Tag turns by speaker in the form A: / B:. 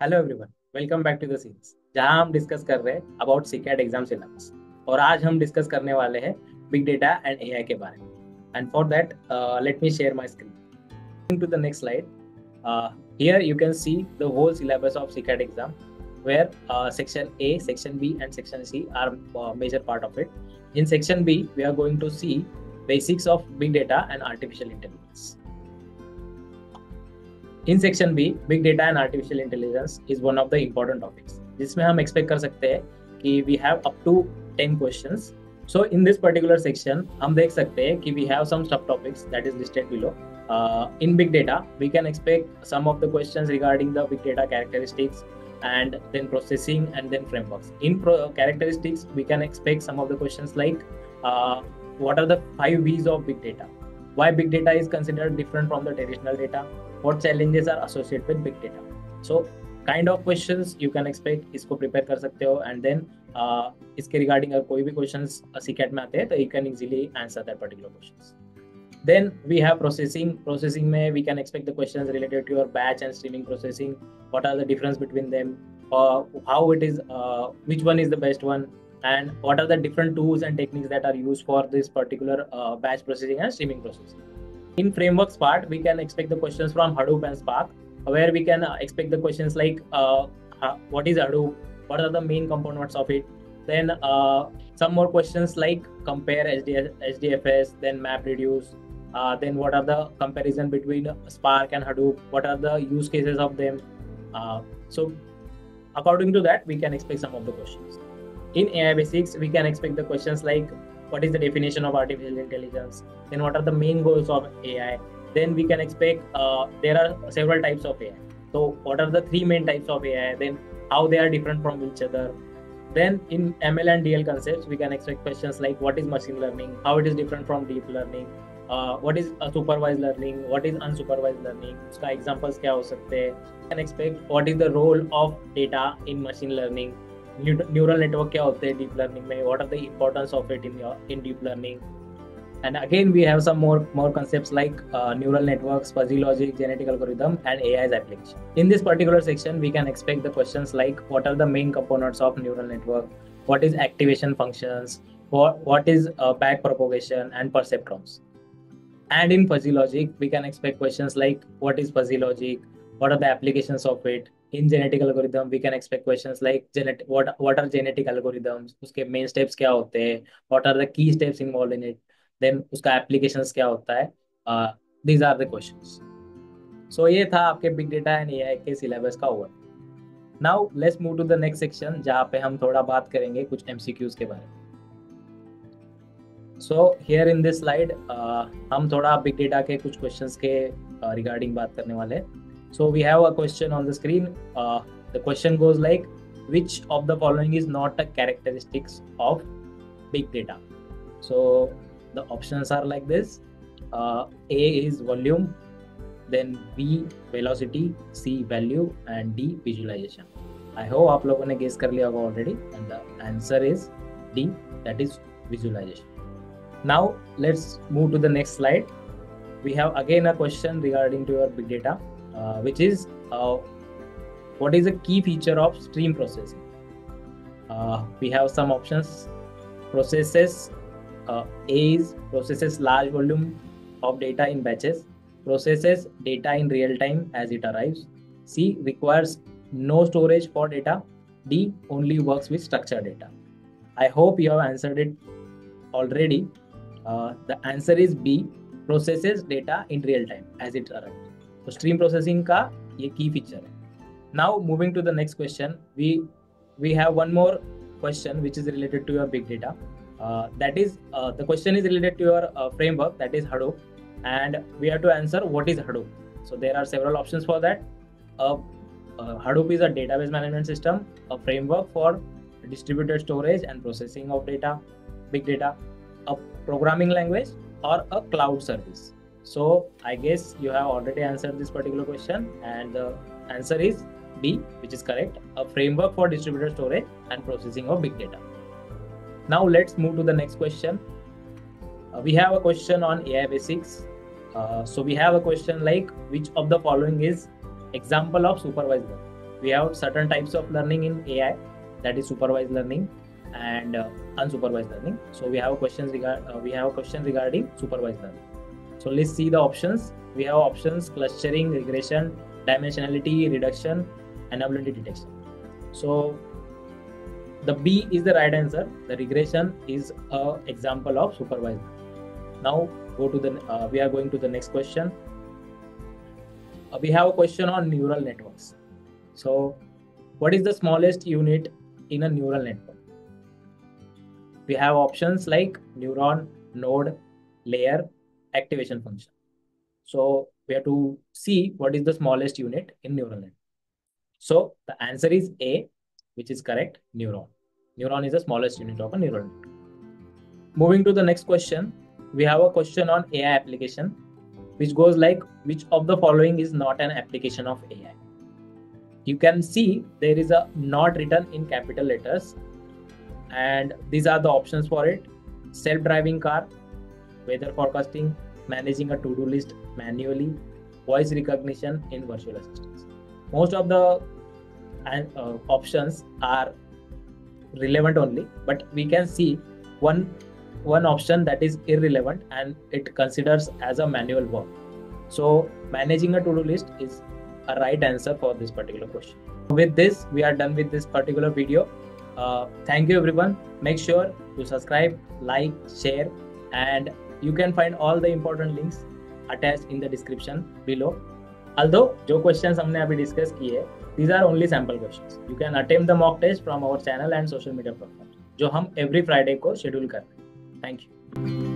A: Hello everyone welcome back to the series जहां हम discuss कर रहे हैं अबाउट सीकेट एग्जाम सिलेबस और आज हम डिस्कस करने वाले हैं बिग डेटा एंड एआई के बारे में and for that let me share my screen to the next slide here you can see the whole syllabus of CCAT exam where uh, section A, section B and section C are uh, major part of it. In section B, we are going to see basics of big data and artificial intelligence. In section B big data and artificial intelligence is one of the important topics जिसमें हम expect कर सकते हैं कि we have up to ten questions so in this particular section हम देख सकते हैं कि वी हैव सम सब topics that is listed below in big data we can expect some of the questions regarding the big data characteristics and then processing and then frameworks in pro- characteristics we can expect some of the questions like uh, what are the five v's of big data why big data is considered different from the traditional data what challenges are associated with big data so kind of questions you can expect इसको prepare कर सकते हो and then uh, इसके regarding अगर कोई भी questions सीकेट में आते हैं तो you can easily answer that particular questions then we have processing processing may we can expect the questions related to your batch and streaming processing what are the difference between them uh, how it is uh, which one is the best one and what are the different tools and techniques that are used for this particular uh, batch processing and streaming processing In frameworks part we can expect the questions from hadoop and spark where we can uh, expect the questions like uh, what is hadoop? What are the main components of it? Then uh, some more questions like compare HD- hdfs then map reduce uh, then what are the comparison between spark and hadoop? What are the use cases of them? Uh, so according to that we can expect some of the questions. In ai basics we can expect the questions like what is the definition of artificial intelligence? Then what are the main goals of ai then we can expect uh, there are several types of ai so what are the three main types of ai then how they are different from each other? Then in ml and dl concepts we can expect questions like what is machine learning? How it is different from deep learning? Uh, what is a supervised learning? What is unsupervised learning? Uska examples kya ho sakte can expect what is the role of data in machine learning neural network hote hain deep learning what are the importance of it in your in deep learning? And again we have some more more concepts like uh, neural networks fuzzy logic genetic algorithm and ai's application. In this particular section we can expect the questions like what are the main components of neural network? What is activation functions? What, what is uh, back propagation and perceptrons and in fuzzy logic we can expect questions like what is fuzzy logic? What are the applications of it in genetic algorithm we can expect question like what are genetic algorithm उसके main steps क्या होते हैं? What are the key steps involve in it then उसका application क्या होता है? These are the question so ये था आपके big data and A I के सिलेबस का over now let's move to the next section जहाँ पे हम थोड़ा बात करेंगे कुछ एम सी क्यूज के बारे में. So here in this slide हम थोड़ा बिग डेटा के कुछ क्वेश्चन के रिगार्डिंग uh, बात करने वाले हैं. So we have a question on the screen the question goes like which of the following is not a characteristics of big data so the options are like this uh, a is volume then b velocity c value and d visualization i hope आप लोगों ने guess कर लिया होगा already and the answer is D that is visualization now let's move to the next slide we have again a question regarding to your big data uh, which is uh, what is a key feature of stream processing? Uh, we have some options. Processes uh, a processes large volume of data in batches. Processes data in real time as it arrives. C requires no storage for data. D only works with structured data. I hope you have answered it already. Uh, the answer is b processes data in real time as it arrives तो stream processing का ये key feature है। Now moving to the next question we we have one more question which is related to your big data that is the question is related to your framework that is Hadoop and we have to answer what is Hadoop so there are several option for that Hadoop is a database management system a framework for distributed storage and processing of data big data a programming language और a cloud service so i guess you have already answered this particular question and the answer is B, which is correct, a framework for distributed storage and processing of big data. Now let's move to the next question. Uh, we have a question on AI basics. Uh, so we have a question like which of the following is example of supervised learning? we have certain types of learning in ai that is supervised learning and uh, unsupervised learning so we have questions regard uh, we have a question regarding supervised learning so let's see the options. We have options clustering regression dimensionality reduction and ability detection. So the b is the right answer. The regression is a example of supervised now go to the uh, we are going to the next question. Uh, we have a question on neural networks. So what is the smallest unit in a neural network? We have options like neuron, node, layer, activation function. So we have to see what is the smallest unit in neural net. So the answer is A, which is correct, neuron. Neuron is the smallest unit of a neural net. Moving to the next question, we have a question on AI application, which goes like, which of the following is not an application of AI? You can see there is a not written in capital letters and these are the options for it self-driving car weather forecasting managing a to-do list manually voice recognition in virtual assistants. Most of the uh, options are relevant only but we can see one one option that is irrelevant and it considers as a manual work. So managing a to-do list is a right answer for this particular question. With this we are done with this particular video. Uh, thank you everyone. Make sure to subscribe like share and you can find all the important links attached in the description below although जो questions हमने अभी discuss किए these are only sample questions you can attempt the mock test from our channel and social media platforms जो हम every friday को schedule करते हैं thank you